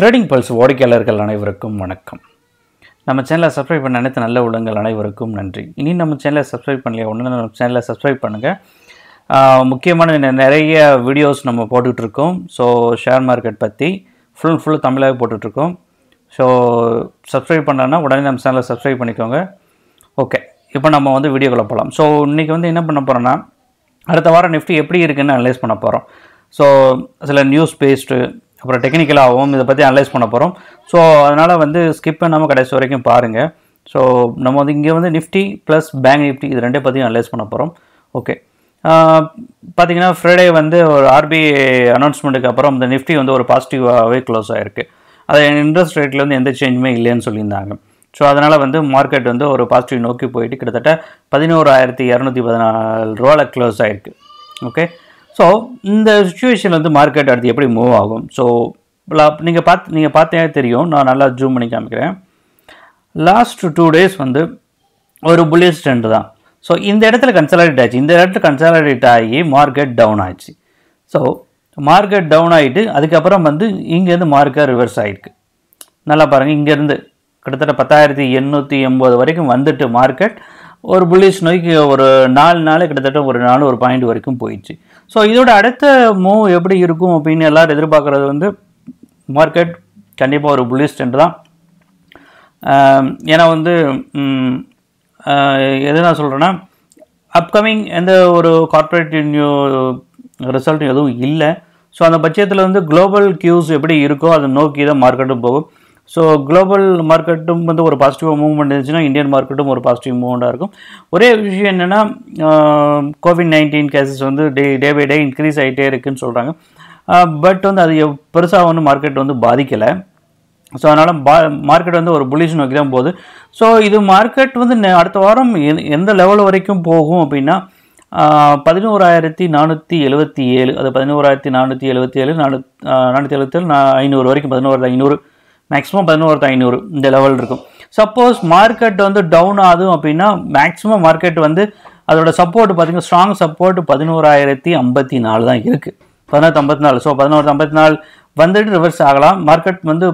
Trading pulse வாடிக்கையாளர்கள் அனைவருக்கும் வணக்கம். நம்ம சேனலை சப்ஸ்கிரைப் பண்ண அனைத்து நல்ல உள்ளங்கள் அனைவருக்கும் நன்றி. இனி நம்ம சேனலை சப்ஸ்கிரைப் பண்ணலையா? ஒன்று நம்ம சேனலை சப்ஸ்கிரைப் பண்ணுங்கள் முக்கியமான நிறைய வீடியோஸ் நம்ம போட்டுட்ருக்கோம் ஸோ ஷேர் மார்க்கெட் பற்றி ஃபுல் ஃபுல் தமிழாக போட்டுட்ருக்கோம் ஸோ சப்ஸ்கிரைப் பண்ணலன்னா உடனே நம்ம சேனலை சப்ஸ்கிரைப் பண்ணிக்கோங்க. ஓகே இப்போ நம்ம வந்து வீடியோக்குள்ள போகலாம் ஸோ இன்றைக்கி வந்து என்ன பண்ண போகிறோன்னா அடுத்த வாரம் நிஃப்டி எப்படி இருக்குன்னு அனலைஸ் பண்ண போகிறோம் ஸோ சில நியூஸ் பேஸ்டு அப்புறம் டெக்னிக்கலாகவும் இதை பற்றி அனலைஸ் பண்ண போகிறோம் ஸோ அதனால் வந்து ஸ்கிப் பண்ணாமல் கடைசி வரைக்கும் பாருங்கள் ஸோ நம்ம வந்து இங்கே வந்து நிஃப்டி ப்ளஸ் பேங்க் நிஃப்டி இது ரெண்டே பற்றியும் அனலைஸ் பண்ண போகிறோம் ஓகே பார்த்தீங்கன்னா ஃப்ரைடே வந்து ஒரு ஆர்பிஐ அனௌன்ஸ்மெண்ட்டுக்கு அப்புறம் இந்த நிஃப்டி வந்து ஒரு பாசிட்டிவாகவே க்ளோஸ் ஆகிருக்கு அது இன்ட்ரெஸ்ட் ரேட்டில் வந்து எந்த சேஞ்சுமே இல்லைன்னு சொல்லியிருந்தாங்க. ஸோ அதனால் வந்து மார்க்கெட் வந்து ஒரு பாசிட்டிவ் நோக்கி போயிட்டு கிட்டத்தட்ட பதினோராயிரத்தி இரநூத்தி பதினாலு ரூபாவில் க்ளோஸ் ஆகிருக்கு ஓகே ஸோ இந்த சுச்சுவேஷன் வந்து மார்க்கெட் அடுத்து எப்படி மூவ் ஆகும்? ஸோ நீங்கள் பார்த்து நீங்கள் பார்த்தே தெரியும். நான் நல்லா ஜூம் பண்ணி காமிக்கிறேன். லாஸ்ட் டூ டேஸ் வந்து ஒரு புல்லிஷ் ட்ரெண்ட் தான். ஸோ இந்த இடத்துல கன்சாலிடேட் ஆச்சு. இந்த இடத்துல கன்சாலிடேட் ஆகி மார்க்கெட் டவுன் ஆச்சு ஸோ மார்க்கெட் டவுன் ஆகிட்டு அதுக்கப்புறம் வந்து இங்கேருந்து மார்க்கெட் ரிவர்ஸ் ஆகிருக்கு நல்லா பாருங்கள் இங்கேருந்து கிட்டத்தட்ட பத்தாயிரத்தி எண்ணூற்றி எண்பது வரைக்கும் வந்துட்டு மார்க்கெட் ஒரு புல்லிஷ் நோய்க்கு ஒரு நாலு நாள் கிட்டத்தட்ட ஒரு நாலு ஒரு பாயிண்ட் வரைக்கும் போயிடுச்சு. ஸோ இதோட அடுத்த மூவ் எப்படி இருக்கும் அப்படின்னு எல்லோரும் எதிர்பார்க்குறது வந்து மார்க்கெட் கண்டிப்பாக ஒரு புல்லிஷ் ட்ரெண்ட் தான். ஏன்னா வந்து எது நான் சொல்கிறேன்னா அப்கமிங் எந்த ஒரு கார்ப்பரேட் நியூ ரிசல்ட் எதுவும் இல்லை. ஸோ அந்த பட்சத்தில் வந்து குளோபல் கியூஸ் எப்படி இருக்கோ அதை நோக்கி தான் மார்க்கெட்டும் போகும். ஸோ குளோபல் மார்க்கெட்டும் வந்து ஒரு பாசிட்டிவாக மூவ்மெண்ட் இருந்துச்சுன்னா இந்தியன் மார்க்கெட்டும் ஒரு பாசிட்டிவ் மூவ்மெண்ட்டாக இருக்கும். ஒரே விஷயம் என்னென்னா கோவிட் நைன்டீன் கேசஸ் வந்து டே டே பை டே இன்க்ரீஸ் ஆகிட்டே இருக்குன்னு சொல்கிறாங்க பட் வந்து அது பெருசாக வந்து மார்க்கெட் வந்து பாதிக்கலை. ஸோ அதனால் பா மார்க்கெட் வந்து ஒரு புலிஷ் நோக்கி தான் போகுது. ஸோ இது மார்க்கெட் வந்து நெ- அடுத்த வாரம் எந்த- எந்த லெவல் வரைக்கும் போகும் அப்படின்னா பதினோராயிரத்தி நானூற்றி எழுபத்தி ஏழு அது பதினோராயிரத்தி நானூற்றி எழுபத்தி ஏழு நானூ நானூற்றி எழுபத்தேழு நான் ஐநூறு வரைக்கும் பதினோராயிரத்தி ஐநூறு மேக்ஸிமம் பதினோரு ஐநூறு இந்த லெவல் இருக்கும். சப்போஸ் மார்க்கெட் வந்து டவுன் ஆகும் அப்படின்னா மேக்ஸிமம் மார்க்கெட் வந்து அதோட சப்போர்ட் பார்த்தீங்கன்னா ஸ்ட்ராங் சப்போர்ட் பதினோராயிரத்தி ஐம்பத்தி நாலு தான் இருக்குது பதினெட்டு ஐம்பத்தி நாலு ஸோ பதினோரு ஐம்பத்தி நாலு வந்துட்டு ரிவர்ஸ் ஆகலாம். மார்க்கெட் வந்து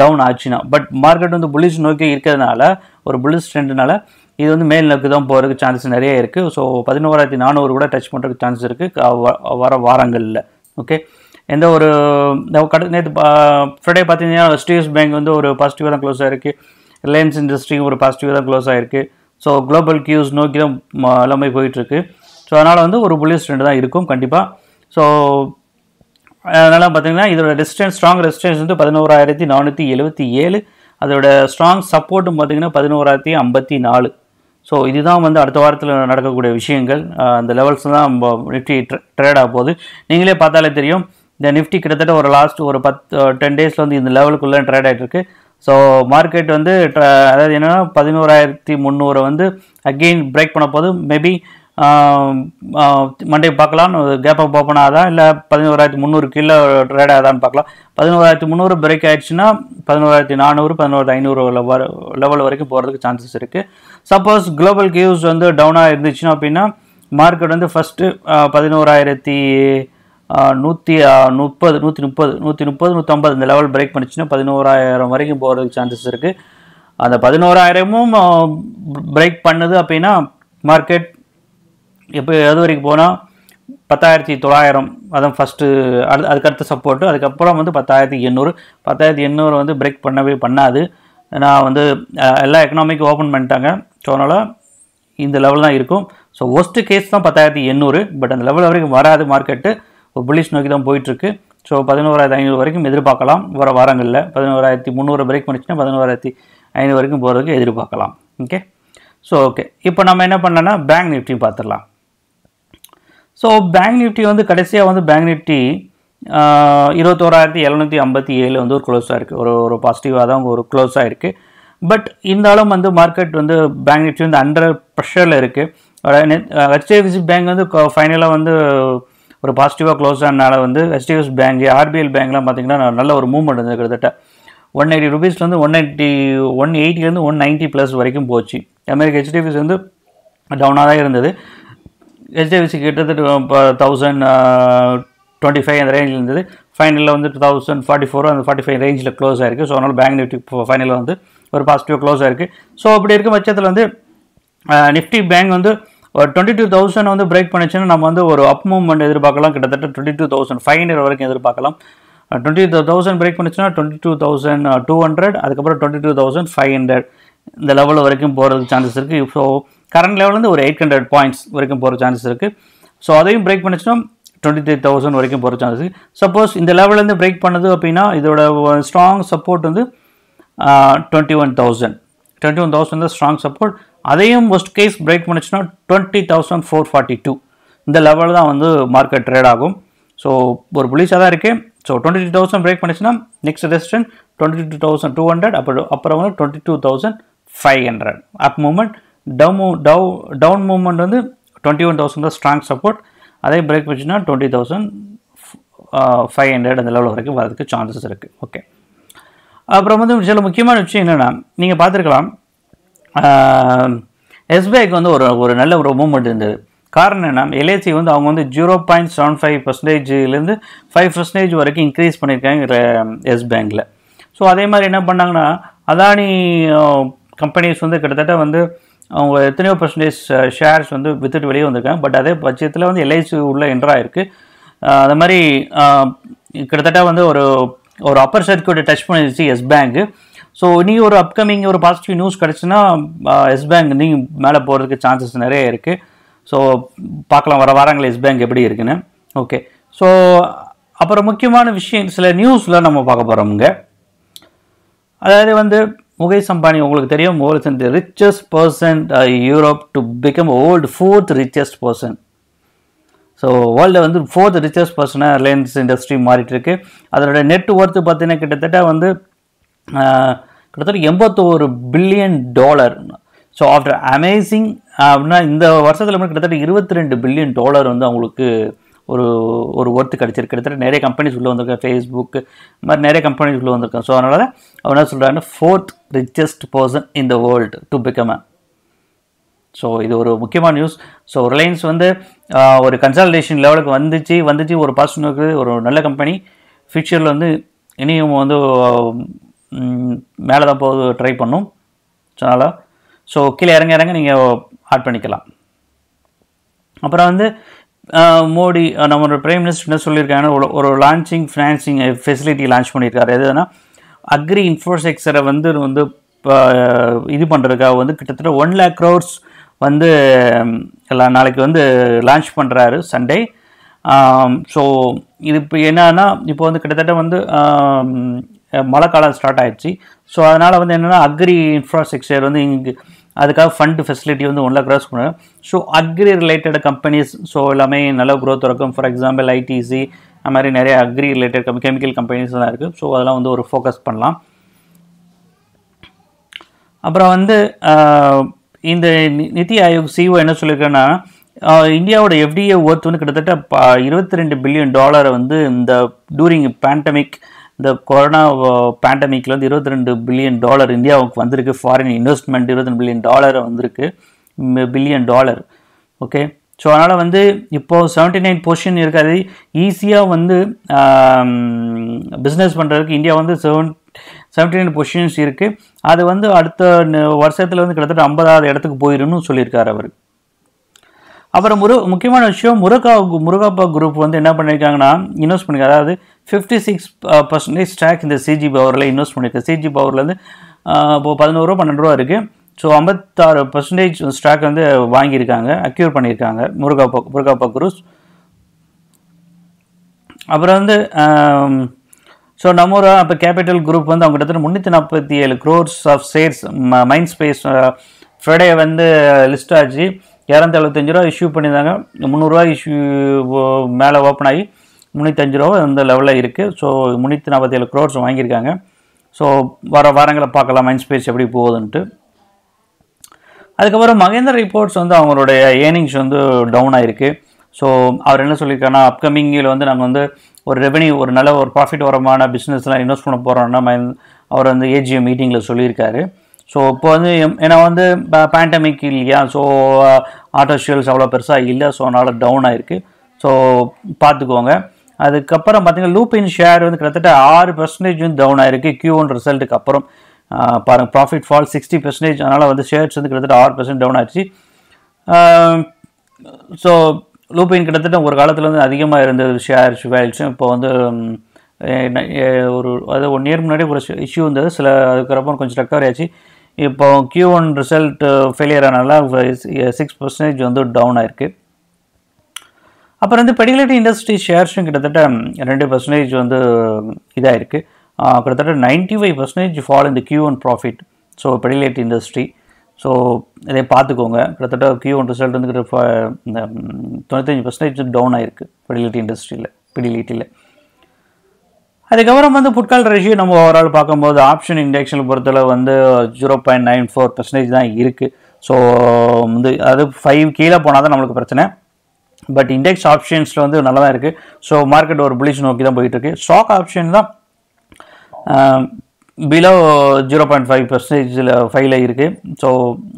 டவுன் ஆச்சுன்னா. பட் மார்க்கெட் வந்து புல்லிஷ் நோக்கி இருக்கிறதுனால ஒரு புல்லிஷ் ட்ரெண்டுனால இது வந்து மேல் நோக்கி தான் போகிறதுக்கு சான்சஸ் நிறைய இருக்குது ஸோ பதினோராயிரத்தி நானூறு கூட டச் பண்ணுறதுக்கு சான்ஸ் இருக்குது வர வாரங்களில். ஓகே எந்த ஒரு கடு நேற்று ஃப்ரைடே பார்த்தீங்கன்னா ஸ்டேஸ் பேங்க் வந்து ஒரு பாசிட்டிவாக தான் க்ளோஸ் ஆகிருக்கு ரிலையன்ஸ் இண்டஸ்ட்ரியும் ஒரு பாசிட்டிவாக தான் க்ளோஸ் ஆகிருக்கு ஸோ குளோபல் கியூஸ் நோக்கி தான் எல்லாமே போயிட்டுருக்கு. ஸோ அதனால் வந்து ஒரு புள்ளிஸ் ட்ரெண்ட் தான் இருக்கும் கண்டிப்பாக ஸோ அதனால் பார்த்தீங்கன்னா இதோட ரெசிஸ்டன்ஸ் ஸ்ட்ராங் ரெசிஸ்டன்ஸ் வந்து பதினோராயிரத்தி நானூற்றி எழுபத்தி ஏழு. அதோட ஸ்ட்ராங் சப்போர்ட்டும் பார்த்தீங்கன்னா பதினோராயிரத்தி ஐம்பத்தி நாலு. ஸோ இதுதான் வந்து அடுத்த வாரத்தில் நடக்கக்கூடிய விஷயங்கள். அந்த லெவல்ஸ் தான் நம்ம நிஃப்டி ட்ரேட் ஆக போகுது. நீங்களே பார்த்தாலே தெரியும். இந்த நிஃப்டி கிட்டத்தட்ட ஒரு லாஸ்ட் ஒரு பத்து டென் டேஸில் வந்து இந்த லெவலுக்குள்ளே ட்ரேட் ஆகிட்டு இருக்கு. ஸோ மார்க்கெட் வந்து அதாவது என்னென்னா பதினோராயிரத்தி முந்நூறு வந்து அகெயின் பிரேக் பண்ண போது மேபி மண்டே பார்க்கலாம் கேப் அப் ஓப்பன் ஆகுதா இல்லை பதினோராயிரத்தி முந்நூறு கீழே ட்ரேட் ஆகுதான்னு பார்க்கலாம். பதினோராயிரத்தி முந்நூறு பிரேக் ஆகிடுச்சுன்னா பதினோராயிரத்தி நானூறு பதினோராயிரத்தி ஐநூறு லெவல் வரைக்கும் போகிறதுக்கு சான்சஸ் இருக்குது சப்போஸ் குளோபல் கியூஸ் வந்து டவுனாக இருந்துச்சுன்னா அப்படின்னா மார்க்கெட் வந்து ஃபஸ்ட்டு பதினோராயிரத்தி நூற்றி முப்பது நூற்றி முப்பது நூற்றி முப்பது நூற்றம்பது இந்த லெவல் பிரேக் பண்ணிச்சுன்னா பதினோராயிரம் வரைக்கும் போகிறதுக்கு சான்சஸ் இருக்குது அந்த பதினோராயிரமும் பிரேக் பண்ணுது அப்படின்னா மார்க்கெட் எப்போ எது வரைக்கும் போனால் பத்தாயிரத்தி தொள்ளாயிரம் அதான் ஃபஸ்ட்டு அது அதுக்கு அடுத்த சப்போர்ட்டு அதுக்கப்புறம் வந்து பத்தாயிரத்தி எண்ணூறு பத்தாயிரத்தி எண்ணூறு வந்து பிரேக் பண்ணவே பண்ணாது. நான் வந்து எல்லா எக்கனாமிக்கும் ஓப்பன் பண்ணிட்டாங்க. ஸோ அதனால் இந்த லெவல் தான் இருக்கும். ஸோ ஒஸ்ட்டு கேஸ் தான் பத்தாயிரத்தி எண்ணூறு பட் அந்த லெவல் வரைக்கும் வராது மார்க்கெட்டு இப்போ புல்லிஷ் நோக்கி தான் போயிட்டுருக்கு. ஸோ பதினோராயிரத்தி ஐநூறு வரைக்கும் எதிர்பார்க்கலாம். வர வாரங்களில் பதினோராயிரத்தி முந்நூறு பிரேக் பண்ணிச்சுன்னா பதினோராயிரத்தி ஐநூறு வரைக்கும் போகிறதுக்கு எதிர்பார்க்கலாம். ஓகே ஸோ ஓகே இப்போ நம்ம என்ன பண்ணோன்னா பேங்க் நிஃப்டி பார்த்துடலாம். ஸோ பேங்க் நிஃப்டி வந்து கடைசியாக வந்து பேங்க் நிஃப்டி இருபத்தோராயிரத்தி எழுநூற்றி ஐம்பத்தி ஏழு வந்து ஒரு க்ளோஸாக இருக்குது ஒரு ஒரு பாசிட்டிவாக தான் ஒரு க்ளோஸாக இருக்குது பட் இருந்தாலும் வந்து மார்க்கெட் வந்து பேங்க் நிஃப்டி வந்து அண்டர் ப்ரெஷரில் இருக்குது ஹெச்டிஎஃப்சி பேங்க் வந்து ஃபைனலாக வந்து ஒரு பாசிட்டிவாக க்ளோஸ் ஆனனால வந்து ஹெச்டிஎஃப் பேங்க் ஆர்பிஎல் பேங்க்லாம் பார்த்தீங்கன்னா நல்ல ஒரு மூவ்மெண்ட் இருந்தது கிட்டத்தட்ட. ஒன் எயிட்டி ருபீஸ்லேருந்து ஒன் எயிட்டி ஒன் எயிட்டிலேருந்து ஒன் நைன்ட்டி ப்ளஸ் வரைக்கும் போச்சு. அதுமாதிரி ஹெச்டிஎஃப்சி வந்து டவுனாக தான் இருந்தது. ஹெச்டிஎஃப்சி கிட்டத்தட்ட தௌசண்ட் டுவெண்ட்டி ஃபைவ் அந்த ரேஞ்சில் இருந்தது. ஃபைனலில் வந்து டூ தௌசண்ட் ஃபார்ட்டி ஃபோர் அந்த ஃபார்ட்டி ஃபைவ் ரேஞ்சில் க்ளோஸ் ஆயிருக்கு. ஸோ அதனால் பேங்க் நிஃப்டி ஃபைனலில் வந்து ஒரு பாசிட்டிவ் க்ளோஸ் ஆயிருக்கு. ஸோ அப்படி இருக்கும் பட்சத்தில் வந்து நிஃப்டி பேங்க் வந்து ஒரு டுவெண்ட்டி டூ தௌசண்ட் வந்து பிரேக் பண்ணிச்சுன்னா நம்ம வந்து ஒரு அப் மூவ்மெண்ட் எதிர்பார்க்கலாம். கிட்டத்தட்ட twenty two thousand five hundred வரைக்கும் எதிர்பார்க்கலாம். Twenty two thousand break பண்ணிச்சுன்னா twenty two thousand two hundred அதுக்கப்புறம் twenty two thousand five hundred இந்த லெவல் வரைக்கும் போகிறதுக்கு சான்சஸ் இருக்குது ஸோ கரண்ட் லெவலேருந்து ஒரு எயிட் ஹண்ட்ரட் பாயிண்ட்ஸ் வரைக்கும் போகிற சான்சஸ் இருக்குது ஸோ அதையும் பிரேக் பண்ணிச்சுன்னா டுவெண்ட்டி த்ரீ தௌசண்ட் வரைக்கும் போகிற சான்சஸ் இருக்குது சப்போஸ் இந்த லெவல்லேருந்து பிரேக் பண்ணது அப்படின்னா இதோட ஸ்ட்ராங் சப்போர்ட் வந்து twenty one thousand twenty one thousand தான் ஸ்ட்ராங் சப்போர்ட் அதையும் worst case break பண்ணிச்சுன்னா twenty thousand four forty two இந்த லெவல் தான் வந்து மார்க்கெட் ட்ரேட் ஆகும். ஸோ ஒரு புலிஷாக தான் இருக்குது so twenty two thousand break பண்ணிச்சுன்னா next resistant twenty two thousand two hundred அப்புறம் அப்புறம் வந்து twenty two thousand five hundred up moment down move down down movement வந்து டுவெண்ட்டி ஒன் தௌசண்ட் தான் ஸ்ட்ராங் சப்போர்ட் அதே பிரேக் பண்ணிச்சுன்னா டுவெண்ட்டி தௌசண்ட் ஃபைவ் ஹண்ட்ரட் அந்த level வரைக்கும் வரதுக்கு சான்சஸ் இருக்குது ஓகே அப்புறம் வந்து சில முக்கியமான விஷயம் என்னென்னா நீங்கள் பார்த்துருக்கலாம் எஸ்பிஐக்கு வந்து ஒரு ஒரு நல்ல ஒரு மூவ்மெண்ட் இருந்தது. காரணம் என்ன எல்ஐசி வந்து அவங்க வந்து ஜீரோ பாயிண்ட் செவன் ஃபைவ் பர்சன்டேஜ்லேருந்து ஃபைவ் பர்சன்டேஜ் வரைக்கும் இன்க்ரீஸ் பண்ணியிருக்காங்க எஸ் பேங்க்கில் ஸோ அதே மாதிரி என்ன பண்ணாங்கன்னா அதானி கம்பெனிஸ் வந்து கிட்டத்தட்ட வந்து அவங்க எத்தனையோ பர்சன்டேஜ் ஷேர்ஸ் வந்து வித்துட்டு வெளியே வந்திருக்காங்க. பட் அதே பட்சத்தில் வந்து எல்ஐசி உள்ள என்ட்ராயிருக்கு இருக்குது அது மாதிரி கிட்டத்தட்ட வந்து ஒரு ஒரு அப்பர் சர்க்கியூட்டை டச் பண்ணிடுச்சு எஸ் பேங்க்கு ஸோ நீங்கள் ஒரு அப்கமிங் ஒரு பாசிட்டிவ் நியூஸ் கிடச்சுன்னா எஸ் பேங்க் நீங்கள் மேலே போகிறதுக்கு சான்சஸ் நிறைய இருக்குது ஸோ பார்க்கலாம் வர வாரங்கள் எஸ் பேங்க் எப்படி இருக்குன்னு. ஓகே ஸோ அப்புறம் முக்கியமான விஷயம் சில நியூஸில் நம்ம பார்க்க போகிறோமுங்க அதாவது வந்து முகேஷ் அம்பானி உங்களுக்கு தெரியும் world's the richest person Europe to become old fourth richest person so வேர்ல்டில் வந்து ஃபோர்த் ரிச்சஸ்ட் பர்சனாக ரிலையன்ஸ் இண்டஸ்ட்ரி மாறிட்டு இருக்கு. அதோட நெட் ஒர்த்து பார்த்தீங்கன்னா கிட்டத்தட்ட வந்து கிட்டத்தட்ட எண்பத்தோரு billion dollar. So after amazing அப்படின்னா இந்த வருஷத்தில் வந்து கிட்டத்தட்ட இருபத்தி ரெண்டு பில்லியன் டாலர் வந்து அவங்களுக்கு ஒரு ஒரு ஒர்த்து கிடச்சிருக்கு. கிட்டத்தட்ட நிறைய கம்பெனிஸ் உள்ளே வந்திருக்கேன் ஃபேஸ்புக் இந்த மாதிரி நிறைய கம்பெனிஸ் உள்ளே வந்திருக்கேன் ஸோ அதனால் அவர் அவன் என்ன சொல்கிறாருன்னா fourth richest person in the world to become a so இது ஒரு முக்கியமான நியூஸ் ஸோ ரிலையன்ஸ் வந்து ஒரு கன்சல்டேஷன் லெவலுக்கு வந்துச்சு. வந்துச்சு ஒரு பாசிட்டிவ் ஒரு நல்ல கம்பெனி ஃபியூச்சரில் வந்து இனியும் வந்து மேலே தான் போது ட்ரை பண்ணும். ஸோ அதனால் ஸோ கீழே இறங்க இறங்க நீங்கள் ஆட் பண்ணிக்கலாம். அப்புறம் வந்து மோடி நம்மளோட பிரைம் மினிஸ்டர் என்ன சொல்லியிருக்காங்கன்னா ஒரு ஒரு லான்ச்சிங் ஃபினான்சிங் ஃபெசிலிட்டி லான்ச் பண்ணியிருக்காரு. எதுனா அக்ரி இன்ஃப்ராஸ்ட்ரக்சரை வந்து வந்து இது பண்ணுறதுக்காக வந்து கிட்டத்தட்ட ஒன் லேக் க்ரோர்ஸ் வந்து எல்லாம் நாளைக்கு வந்து லான்ச் பண்ணுறாரு சண்டே ஸோ இது இப்போ என்னன்னா இப்போ வந்து கிட்டத்தட்ட வந்து மழை காலம் ஸ்டார்ட் ஆயிடுச்சு. ஸோ அதனால் வந்து என்னென்னா அக்ரி இன்ஃப்ராஸ்ட்ரக்சர் வந்து இங்கே அதுக்காக ஃபண்டு ஃபெசிலிட்டி வந்து one lakh crores so agri related companies so எல்லாமே நல்ல க்ரோத் இருக்கும் ஃபார் எக்ஸாம்பிள் ஐடிசி அது மாதிரி நிறைய அக்ரி ரிலேட்டட் கம் கெமிக்கல் கம்பெனிஸ்லாம் இருக்குது ஸோ அதெல்லாம் வந்து ஒரு ஃபோக்கஸ் பண்ணலாம். அப்புறம் வந்து இந்த நிதி ஆயோக் சிஓ என்ன சொல்லியிருக்கேன்னா இந்தியாவோட எஃப்டிஏ ஒர்த் வந்து கிட்டத்தட்ட இருபத்தி ரெண்டு பில்லியன் டாலரை வந்து இந்த டூரிங் பேண்டமிக் இந்த கொரோனா பேண்டமிக்கில் வந்து இருபத்தி ரெண்டு பில்லியன் டாலர் இந்தியாவுக்கு வந்திருக்கு. ஃபாரின் இன்வெஸ்ட்மெண்ட் இருபத்தி ரெண்டு பில்லியன் டாலர் வந்திருக்கு. பில்லியன் டாலர் ஓகே ஸோ அதனால் வந்து இப்போது செவன்ட்டி நைன் பொசிஷன் இருக்காது ஈஸியாக வந்து பிஸ்னஸ் பண்ணுறதுக்கு இந்தியா வந்து செவன் செவன்ட்டி நைன் பொசிஷன்ஸ் இருக்குது அது வந்து அடுத்த வருஷத்தில் வந்து கிட்டத்தட்ட ஐம்பதாவது இடத்துக்கு போயிடும்னு சொல்லியிருக்காரு அவர். அப்புறம் முரு முக்கியமான விஷயம் முருகா முருகாப்பா குரூப் வந்து என்ன பண்ணியிருக்காங்கன்னா இன்வெஸ்ட் பண்ணிருக்காங்க அதாவது ஃபிஃப்டி சிக்ஸ் பர்சன்டேஜ் ஸ்டாக் இந்த சிஜி பவரில் இன்வெஸ்ட் பண்ணியிருக்கு சிஜி பவரில் வந்து இப்போது பதினோரு ரூபா பன்னெண்டு ரூபா இருக்குது ஸோ ஐம்பத்தாறு பர்சன்டேஜ் ஸ்டாக் வந்து வாங்கியிருக்காங்க அக்யூர் பண்ணியிருக்காங்க. முருகா பக் முருகாப்பா குரூஸ் அப்புறம் வந்து ஸோ நம்ம இப்போ கேபிட்டல் குரூப் வந்து அவங்க கிட்டத்தட்ட முந்நூற்றி நாற்பத்தி ஏழு crores of shares mind space Friday வந்து லிஸ்ட் ஆச்சு. இரநூத்தி எழுபத்தஞ்சு ரூபா இஷ்யூ பண்ணியிருந்தாங்க. முந்நூறுரூவா இஷ்யூ மேலே ஓப்பன் ஆகி முந்நூற்றஞ்சு ரூபா அந்த லெவலில் இருக்குது ஸோ முந்நூற்றி நாற்பத்தேழு க்ரோர்ஸ் வாங்கியிருக்காங்க. ஸோ வர வாரங்களை பார்க்கலாம் மைண்ட் ஸ்பேஸ் எப்படி போகுதுன்ட்டு. அதுக்கப்புறம் மகேந்திர ரிப்போர்ட்ஸ் வந்து அவங்களுடைய ஏர்னிங்ஸ் வந்து டவுன் ஆகிருக்கு ஸோ அவர் என்ன சொல்லியிருக்காருன்னா அப்கமிங்கில் வந்து நாங்கள் வந்து ஒரு ரெவன்யூ ஒரு நல்ல ஒரு ப்ராஃபிட் வரமான பிஸ்னஸ்லாம் இன்வெஸ்ட் பண்ண போகிறோன்னா அவர் வந்து ஏஜிஎம் மீட்டிங்கில் சொல்லியிருக்காரு. ஸோ இப்போ வந்து ஏன்னா வந்து பேண்டமிக் இல்லையா? ஸோ ஆட்டோ ஷேல்ஸ் அவ்வளோ பெருசாக இல்லை. ஸோ அதனால் டவுன் ஆகிருக்கு ஸோ பார்த்துக்கோங்க. அதுக்கப்புறம் பார்த்தீங்கன்னா லூப்பின் ஷேர் வந்து கிட்டத்தட்ட ஆறு பர்சன்டேஜ் வந்து டவுன் ஆயிருக்கு. கியூ ஒன் ரிசல்ட்டுக்கு அப்புறம். பாருங்கள் ப்ராஃபிட் ஃபால் சிக்ஸ்டி பர்சன்டேஜ் அதனால் வந்து ஷேர்ஸ் வந்து கிட்டத்தட்ட ஆறு பர்சன்ட் டவுன் ஆயிடுச்சு. ஸோ லூப்பின் கிட்டத்தட்ட ஒரு காலத்தில் வந்து அதிகமாக இருந்தது ஷேர் வேல்யூஸும் இப்போ வந்து என்ன- ஒரு அது ஒன் இயர் முன்னாடி ஒரு இஷ்யூ இருந்தது சில அதுக்கப்புறம் கொஞ்சம் ரெக்கவரி ஆச்சு. இப்போ கியூ ஒன் ரிசல்ட் ஃபெயிலியர் ஆனால சிக்ஸ் பர்சன்டேஜ் வந்து டவுன் ஆயிருக்கு. அப்புறம் வந்து பெடிகுலேட்டி இண்டஸ்ட்ரி ஷேர்ஸும் கிட்டத்தட்ட ரெண்டு பர்சன்டேஜ் வந்து இதாக இருக்குது கிட்டத்தட்ட நைன்ட்டி ஃபைவ் பர்சன்டேஜ் ஃபால் இந்த கியூ ஒன் ப்ராஃபிட் ஸோ பெடிகுலேட்டி இண்டஸ்ட்ரி ஸோ இதை பார்த்துக்கோங்க. கிட்டத்தட்ட கியூ ஒன் ரிசல்ட் வந்து கிட்ட இந்த தொண்ணூத்தஞ்சு பர்சன்டேஜ் டவுன் ஆகிருக்கு பெடிலிட்டி இண்டஸ்ட்ரியில் பெடிலிட்டியில் அதுக்கப்புறம் வந்து புட்கால் ரேஷியோ நம்ம ஓவரால் பார்க்கும்போது ஆப்ஷன் இண்டெக்ஷன் பொறுத்தளவு வந்து zero point nine four percentage தான் இருக்குது ஸோ வந்து அது ஃபைவ் கீழே போனால் தான் நம்மளுக்கு பிரச்சனை. பட் இண்டெக்ஸ் ஆப்ஷன்ஸில் வந்து நல்லா தான் இருக்குது ஸோ மார்க்கெட் ஒரு புலிஷ் நோக்கி தான் போயிட்டு இருக்கு ஸ்டாக் ஆப்ஷன் தான் பிலோ ஜீரோ பாயிண்ட் ஃபைவ் பர்சன்டேஜில் ஃபைவ்ல இருக்குது ஸோ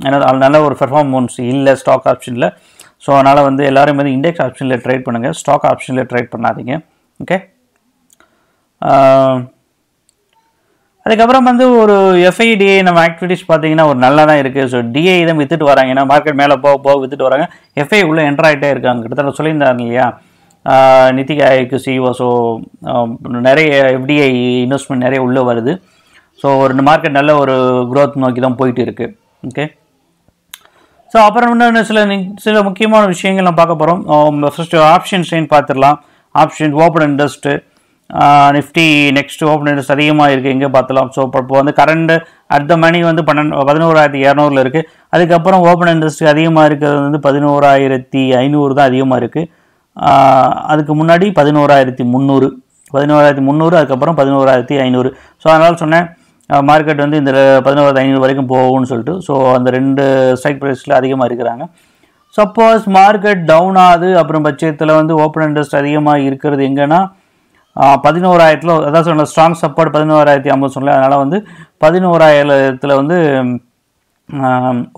ஏன்னா அது நல்ல ஒரு பெர்ஃபார்மன்ஸ் இல்லை ஸ்டாக் ஆப்ஷனில் ஸோ அதனால் வந்து எல்லோரும் வந்து இண்டெக்ஸ் ஆப்ஷனில் ட்ரேட் பண்ணுங்கள் ஸ்டாக் ஆப்ஷனில் ட்ரேட் பண்ணாதீங்க. ஓகே அதுக்கப்புறம் வந்து ஒரு எஃப்ஐடிஏ நம்ம ஆக்டிவிட்டிஸ் பார்த்தீங்கன்னா ஒரு நல்லா தான் இருக்குது ஸோ டிஐ தான் வித்துட்டு வராங்க. ஏன்னா மார்க்கெட் மேலே போக போக வித்துட்டு வராங்க. எஃப்ஐ உள்ளே என்டர் ஆகிட்டே இருக்காங்க கிட்டத்தட்ட சொல்லியிருந்தாங்க இல்லையா? நிதி ஆயோக்கு சிஓ ஸோ நிறைய எஃப்டிஐ இன்வெஸ்ட்மெண்ட் நிறைய உள்ளே வருது. ஸோ ஒரு மார்க்கெட் நல்ல ஒரு க்ரோத் நோக்கி தான் போயிட்டு இருக்குது ஓகே ஸோ அப்புறம் இன்னொன்று சில சில முக்கியமான விஷயங்கள் நம்ம பார்க்க போகிறோம் ஃபஸ்ட்டு ஆப்ஷன் செயின் பார்த்துடலாம். Option open interest Nifty next open interest அதிகமாக இருக்குது எங்கே பார்த்தலாம்? ஸோ இப்போ வந்து கரண்ட் அடுத்த மணி வந்து பன்னெண்டு பதினோராயிரத்தி இரநூறுல இருக்குது அதுக்கப்புறம் ஓப்பன் இன்ட்ரெஸ்ட் அதிகமாக இருக்கிறது வந்து பதினோராயிரத்தி ஐநூறு தான் அதிகமாக இருக்குது அதுக்கு முன்னாடி பதினோராயிரத்தி முந்நூறு. பதினோராயிரத்தி முந்நூறு அதுக்கப்புறம் பதினோராயிரத்தி ஐநூறு. ஸோ அதனால் சொன்னேன் மார்க்கெட் வந்து இந்த பதினோராயிரத்தி ஐநூறு வரைக்கும் போகும்னு சொல்லிட்டு. ஸோ அந்த ரெண்டு ஸ்ட்ரைக் ப்ரைஸில் அதிகமாக இருக்கிறாங்க. சப்போஸ் மார்க்கெட் டவுன் ஆகுது அப்புறம் பட்சத்தில் வந்து ஓப்பன் இன்ட்ரெஸ்ட் அதிகமாக இருக்கிறது எங்கன்னா பதினோராயிரத்தில் அதான் சொன்ன ஸ்ட்ராங் சப்போர்ட் பதினோராயிரத்தி ஐம்பது சொன்னல அதனால் வந்து பதினோராயிரத்தில் வந்து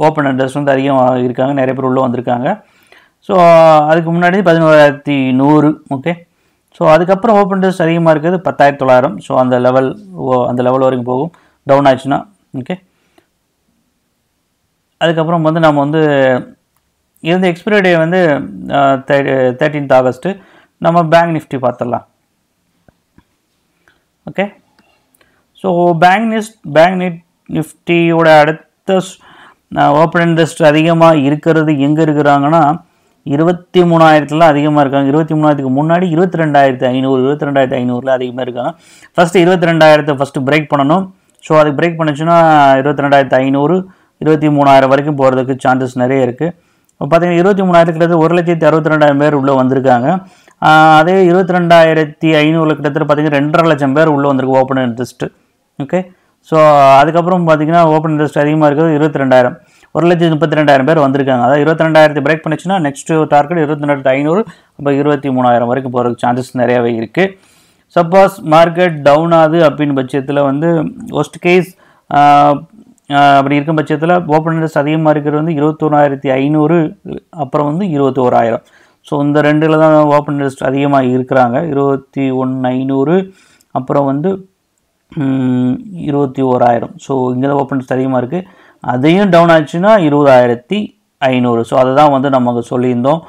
ஓப்பன் இன்ட்ரெஸ்ட் வந்து அதிகமாக இருக்காங்க நிறைய பேர் உள்ளே வந்திருக்காங்க. ஸோ அதுக்கு முன்னாடி பதினோராயிரத்தி நூறு ஓகே ஸோ அதுக்கப்புறம் ஓப்பன் இன்ட்ரெஸ்ட் அதிகமாக இருக்கிறது பத்தாயிரத்தி தொள்ளாயிரம். ஸோ அந்த லெவல் அந்த லெவல் வரைக்கும் போகும். டவுன் ஆச்சுன்னா ஓகே அதுக்கப்புறம் வந்து நம்ம வந்து இருந்த எக்ஸ்பிரி டே வந்து தேர்ட்டீன்த் ஆகஸ்ட்டு நம்ம பேங்க் நிஃப்டி பார்த்துடலாம். Okay so bank Nifty bank Nifty நிஃப்டியோட அடுத்த ஓப்பன் இன்ட்ரெஸ்ட் அதிகமாக இருக்கிறது எங்கே இருக்கிறாங்கன்னா இருபத்தி மூணாயிரத்துல அதிகமாக இருக்காங்க. இருபத்தி மூணாயிரத்துக்கு முன்னாடி இருபத்தி ரெண்டாயிரத்து ஐநூறு இருபத்தி ரெண்டாயிரத்து ஐநூறுல அதிகமாக இருக்காங்க. ஃபஸ்ட்டு இருபத்தி ரெண்டாயிரத்தை ஃபஸ்ட்டு பிரேக் பண்ணணும். ஸோ அது பிரேக் பண்ணுச்சுன்னா இருபத்தி ரெண்டாயிரத்து ஐநூறு இருபத்தி மூணாயிரம் வரைக்கும் போகிறதுக்கு சான்சஸ் நிறைய இருக்குது இப்போ பார்த்தீங்கன்னா இருபத்தி மூணாயிரத்துலேருந்து ஒரு லட்சத்தி அறுபத்தி ரெண்டாயிரம் பேர் உள்ளே வந்திருக்காங்க. அதே இருபத்தி ரெண்டாயிரத்தி ஐநூறு கிட்டத்தட்ட பார்த்தீங்கன்னா ரெண்டரை லட்சம் பேர் உள்ளே வந்திருக்கு ஓப்பன் இன்ட்ரெஸ்ட்டு ஓகே ஸோ அதுக்கப்புறம் பார்த்தீங்கன்னா ஓப்பன் இன்ட்ரெஸ்ட் அதிகமாக இருக்கிறது இருபத்தி ரெண்டாயிரம் ஒரு லட்சத்தி முப்பத்தி ரெண்டாயிரம் பேர் வந்திருக்காங்க. அதாவது இருபத்தி ரெண்டாயிரத்தி பிரேக் பண்ணிச்சுன்னா நெக்ஸ்ட் டார்கெட் இருபத்தி ரெண்டாயிரத்தி ஐநூறு அப்போ இருபத்தி மூணாயிரம் வரைக்கும் போகிறதுக்கு சான்சஸ் நிறையவே இருக்குது சப்போஸ் மார்க்கெட் டவுன் ஆகுது அப்படின்னு பட்சத்தில் வந்து ஒஸ்ட் கேஸ் அப்படி இருக்கும் பட்சத்தில் ஓப்பன் இன்ட்ரெஸ்ட் அதிகமாக இருக்கிறது வந்து இருபத்தோராயிரத்தி ஐநூறு அப்புறம் வந்து இருபத்தி ஓராயிரம் ஸோ இந்த ரெண்டில் தான் ஓப்பன் இன்ட்ரெஸ்ட் அதிகமாக இருக்கிறாங்க. இருபத்தி ஒன்று ஐநூறு அப்புறம் வந்து இருபத்தி ஓராயிரம். ஸோ இங்கே தான் ஓப்பன் இன்ட்ரெஸ்ட் அதிகமாக இருக்குது அதையும் டவுன் ஆச்சுன்னா இருபதாயிரத்தி ஐநூறு. ஸோ அதை தான் வந்து நமக்கு சொல்லியிருந்தோம்.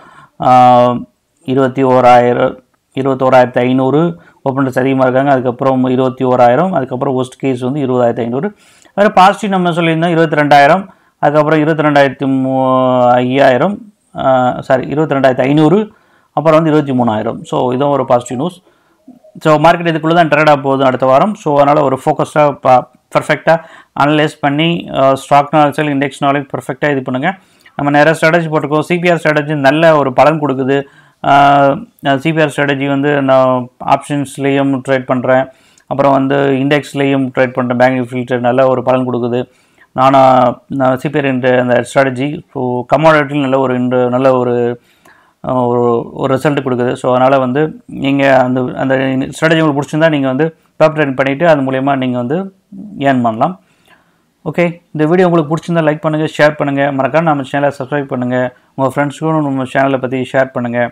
இருபத்தி ஓராயிரம் இருபத்தோராயிரத்தி ஐநூறு ஓப்பன் இன்ட்ரெஸ்ட் அதிகமாக இருக்காங்க. அதுக்கப்புறம் இருபத்தி ஓராயிரம் அதுக்கப்புறம் ஒஸ்ட் கேஸ் வந்து இருபதாயிரத்தி ஐநூறு. வேறு பாசிட்டிவ் நம்ம சொல்லியிருந்தோம் இருபத்தி ரெண்டாயிரம் அதுக்கப்புறம் இருபத்தி ரெண்டாயிரத்தி மூ ஐயாயிரம் சாரி இருபத்தி ரெண்டாயிரத்தி ஐநூறு அப்புறம் வந்து இருபத்தி மூணாயிரம். ஸோ இதுவும் ஒரு பாசிட்டிவ் நியூஸ் ஸோ மார்க்கெட் இதுக்குள்ளே தான் ட்ரேடாக போகுது அடுத்த வாரம். ஸோ அதனால் ஒரு ஃபோக்கஸ்டாக ப பர்ஃபெக்டாக அனலைஸ் பண்ணி ஸ்டாக் நாலேஜ் இண்டெக்ஸ் நாலேஜ் பர்ஃபெக்டாக இது பண்ணுங்கள் நம்ம நிறைய ஸ்ட்ராட்டஜி போட்டிருக்கோம். சிபிஆர் ஸ்ட்ராட்டஜி நல்ல ஒரு பலன் கொடுக்குது. சிபிஆர் ஸ்ட்ராட்டஜி வந்து நான் ஆப்ஷன்ஸ்லேயும் ட்ரேட் பண்ணுறேன் அப்புறம் வந்து இண்டெக்ஸ்லேயும் ட்ரேட் பண்ணுறேன் பேங்க் ஃபில்டர் நல்ல ஒரு பலன் கொடுக்குது. நான் சிபிஆர் அந்த ஸ்ட்ராட்டஜி ஸோ கமாடிட்டியில் நல்ல ஒரு இன்று நல்ல ஒரு ஒரு ஒரு ரிசல்ட் கொடுக்குது. ஸோ அதனால் வந்து நீங்கள் அந்த அந்த ஸ்ட்ராட்டஜி உங்களுக்கு பிடிச்சிருந்தா நீங்கள் வந்து பேப்பர் ரன் பண்ணிவிட்டு அது மூலயமா நீங்கள் வந்து ஏர்ன் பண்ணலாம். ஓகே இந்த வீடியோ உங்களுக்கு பிடிச்சிருந்தா லைக் பண்ணுங்கள் ஷேர் பண்ணுங்கள் மறக்காம நம்ம சேனலை சப்ஸ்கிரைப் பண்ணுங்கள் உங்கள் ஃப்ரெண்ட்ஸுக்கும் நம்ம சேனலை பற்றி ஷேர் பண்ணுங்கள்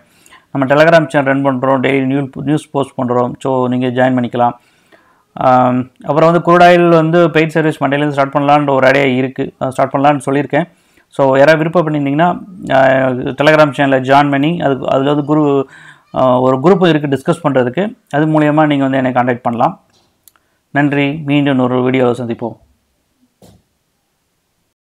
நம்ம டெலகிராம் சேனல் ரன் பண்ணுறோம் டெய்லி நியூ நியூஸ் போஸ்ட் பண்ணுறோம் ஸோ நீங்கள் ஜாயின் பண்ணிக்கலாம். அப்புறம் வந்து குரூடாயில் வந்து பெய்ட் சர்வீஸ் மண்டேலேருந்து ஸ்டார்ட் பண்ணலான்ற ஒரு ஐடியா இருக்குது ஸ்டார்ட் பண்ணலான்னு சொல்லியிருக்கேன். ஸோ யாராவது விருப்பம் பண்ணியிருந்தீங்கன்னா டெலகிராம் சேனலில் ஜாயின் பண்ணி அது அதில் வந்து குரு ஒரு குரூப் இருக்குது டிஸ்கஸ் பண்ணுறதுக்கு அது மூலயமா நீங்கள் வந்து என்னை காண்டாக்ட் பண்ணலாம். நன்றி. மீண்டும் ஒரு வீடியோவை சந்திப்போம்.